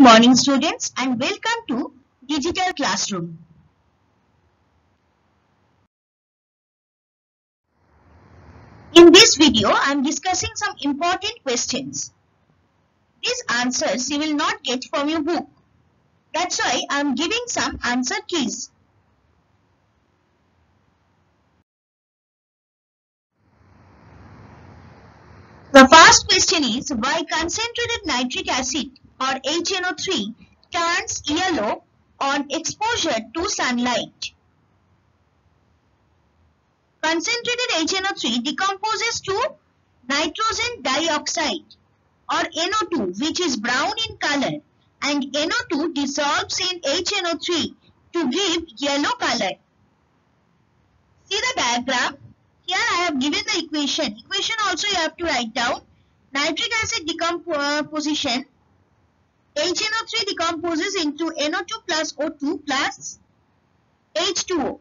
Good morning students and welcome to Digital Classroom. In this video, I am discussing some important questions. These answers you will not get from your book. That's why I am giving some answer keys. The first question is why concentrated nitric acid or HNO3 turns yellow on exposure to sunlight. Concentrated HNO3 decomposes to nitrogen dioxide or NO2 which is brown in color and NO2 dissolves in HNO3 to give yellow color. See the diagram here I have given the equation. Equation also you have to write down. Nitric acid decomposition. Uh, HNO3 decomposes into NO2 plus O2 plus H2O.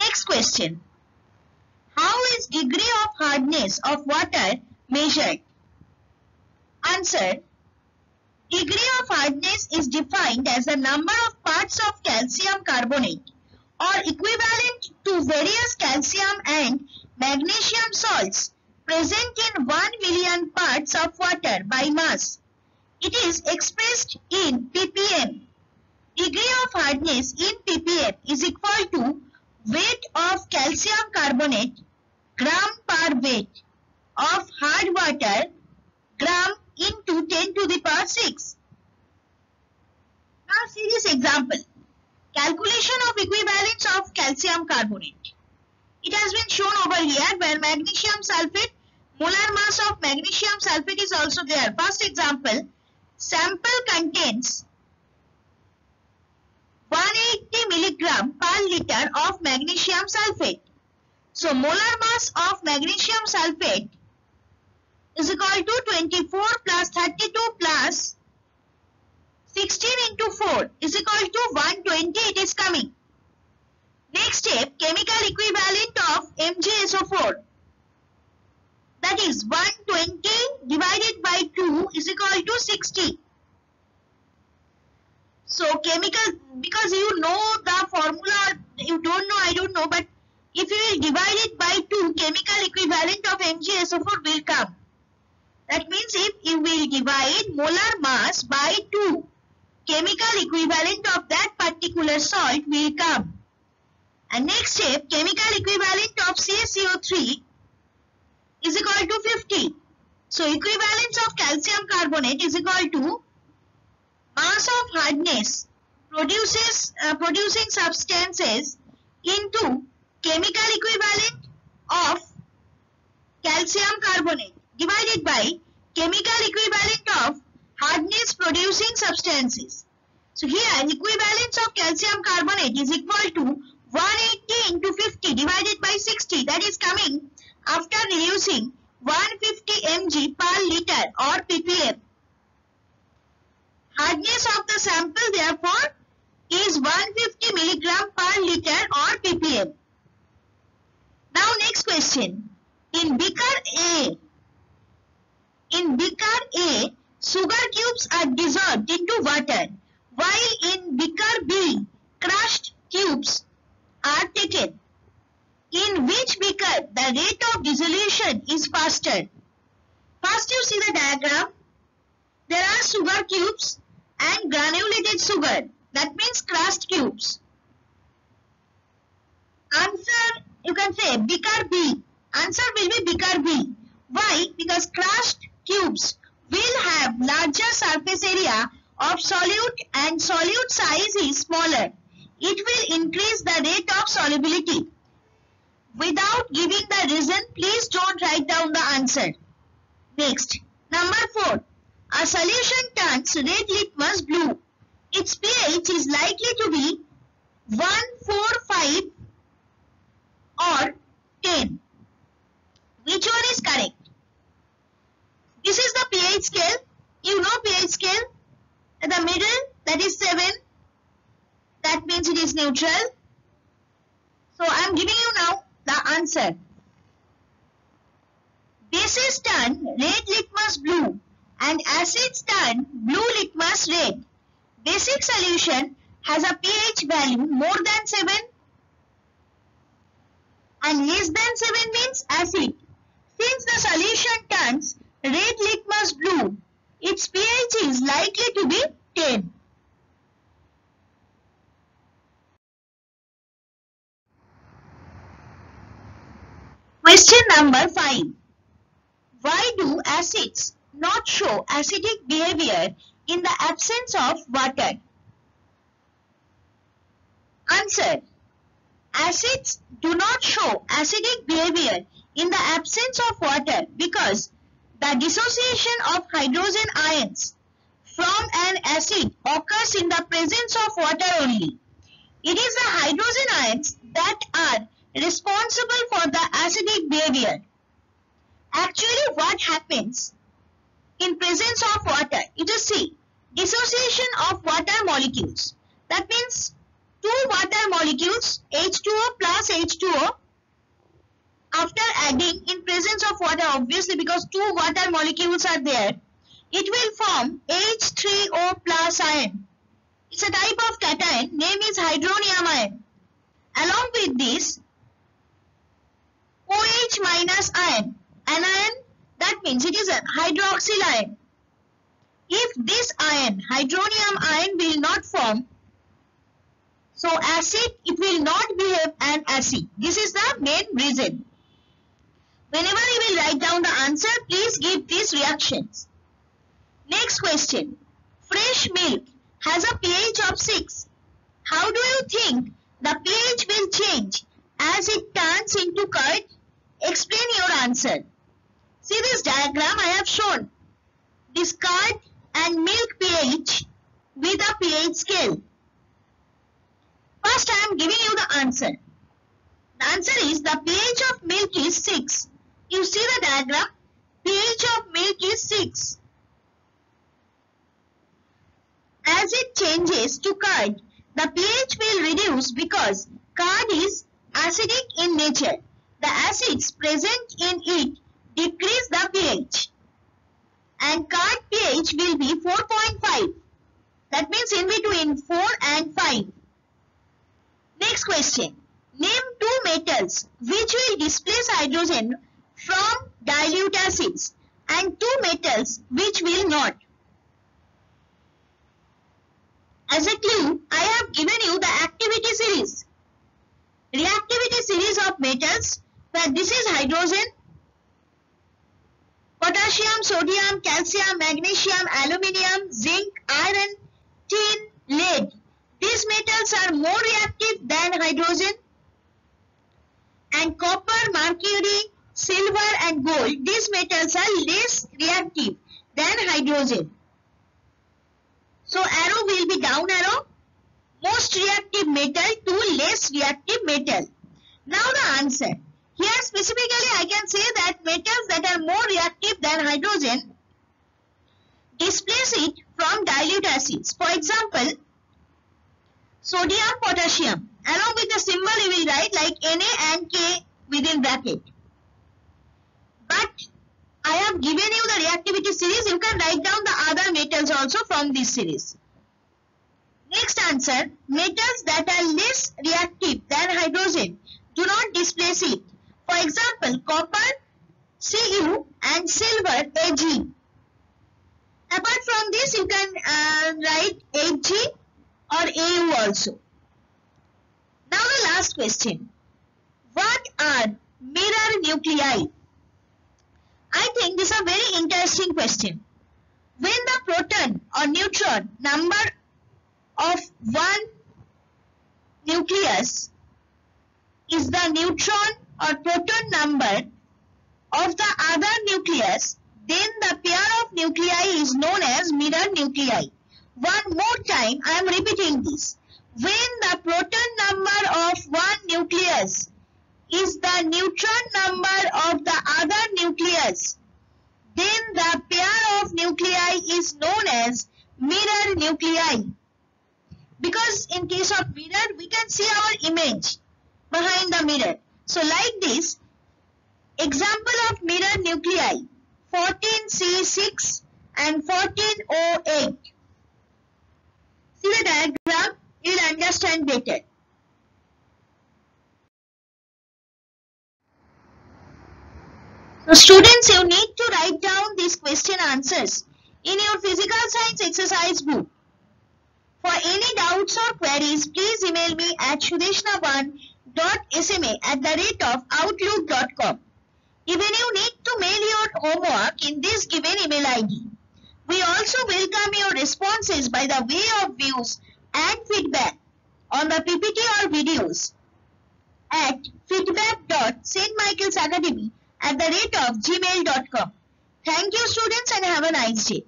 Next question. How is degree of hardness of water measured? Answer. Degree of hardness is defined as the number of parts of calcium carbonate or equivalent to various calcium and magnesium salts present in 1 million parts of water by mass. It is expressed in ppm. Degree of hardness in ppm is equal to weight of calcium carbonate gram per weight of hard water gram into 10 to the power 6. Now see this example. Calculation of equivalence of calcium carbonate. It has been shown over here where magnesium sulfate, molar mass of magnesium sulfate is also there. First example, sample contains 180 milligram per liter of magnesium sulfate. So molar mass of magnesium sulfate is equal to 24 plus 32 plus 16 into 4 is equal to 120 it is coming. Next step chemical equivalent of MgSO4 that is 120 divided by 2 is equal to 60. So chemical because you know the formula you don't know I don't know but if you will divide it by 2 chemical equivalent of MgSO4 will come. That means if you will divide molar mass by 2 chemical equivalent of that particular salt will come. And next step, chemical equivalent of CaCO3 is equal to 50. So equivalence of calcium carbonate is equal to mass of hardness produces uh, producing substances into chemical equivalent of calcium carbonate divided by chemical equivalent of hardness producing substances. So here equivalence of calcium carbonate is equal to 180 into reducing 150 mg per liter or ppm. Hardness of the sample therefore is 150 milligram per liter or ppm. Now next question. In beaker A, in beaker A, sugar cubes are dissolved into water while in beaker B, crushed cubes are taken. In which beaker the rate of dissolution is faster? First you see the diagram. There are sugar cubes and granulated sugar. That means crushed cubes. Answer you can say beaker B. Answer will be beaker B. Why? Because crushed cubes will have larger surface area of solute and solute size is smaller. It will increase the rate of solubility. Without giving the reason, please don't write down the answer. Next, number 4. A solution turns red litmus blue. Its pH is likely to be 145 or 10. Which one is correct? This is the pH scale. You know pH scale. At the middle, that is 7. That means it is neutral. So I am giving you now the answer. Bases turn red litmus blue and acids turn blue litmus red. Basic solution has a pH value more than 7 and less than 7 means acid. Since the solution turns red litmus blue, its pH is likely to be 10. Question number 5. Why do acids not show acidic behavior in the absence of water? Answer. Acids do not show acidic behavior in the absence of water because the dissociation of hydrogen ions from an acid occurs in the presence of water only. It is the hydrogen ions that are responsible for the acidic behavior. Actually what happens in presence of water? You just see dissociation of water molecules. That means two water molecules H2O plus H2O after adding in presence of water obviously because two water molecules are there it will form H3O plus ion. It's a type of cation name is hydronium ion. Along with this OH minus ion. Anion that means it is a hydroxyl ion. If this ion hydronium ion will not form so acid, it will not behave an acid. This is the main reason. Whenever you will write down the answer, please give these reactions. Next question. Fresh milk has a pH of 6. How do you think the pH will change as it turns into curd? Explain your answer. See this diagram I have shown. Discard and milk pH with a pH scale. First I am giving you the answer. The answer is the pH of milk is 6. You see the diagram? pH of milk is 6. As it changes to curd, the pH will reduce because curd is acidic in nature. The acids present in it decrease the pH. And curd pH will be 4.5. That means in between 4 and 5. Next question. Name two metals which will displace hydrogen from dilute acids and two metals which will not. As a clue, I have given you the activity series. Reactivity series of metals where this is hydrogen, potassium, sodium, calcium, magnesium, aluminium, zinc, iron, tin, lead. These metals are more reactive than hydrogen and copper, mercury, silver and gold. These metals are less reactive than hydrogen. So arrow will be down arrow. Most reactive metal to less reactive metal. Now the answer. Here specifically I can say that metals that are more reactive than hydrogen displace it from dilute acids. For example, sodium potassium along with the symbol you will write like Na and K within bracket. But I have given you the reactivity series. You can write down the other metals also from this series. Next answer, metals that are less reactive than hydrogen do not displace it. For example, copper, Cu and silver, Ag. Apart from this, you can uh, write Hg or Au also. Now the last question. What are mirror nuclei? I think this is a very interesting question. When the proton or neutron number of one nucleus is the neutron or proton number of the other nucleus, then the pair nuclei is known as mirror nuclei. One more time, I am repeating this. When the proton number of one nucleus is the neutron number of the other nucleus, then the pair of nuclei is known as mirror nuclei. Because in case of mirror, we can see our image behind the mirror. So like this, example of mirror nuclei 14C6 and 14O8. See the diagram, you will understand better. So students, you need to write down these question answers in your physical science exercise book. For any doubts or queries, please email me at sudeshna1.sma at the rate of outlook.com. Even you need to mail your homework in this given email ID. We also welcome your responses by the way of views and feedback on the PPT or videos at feedback.stmichaelsacademy at the rate of gmail.com. Thank you students and have a nice day.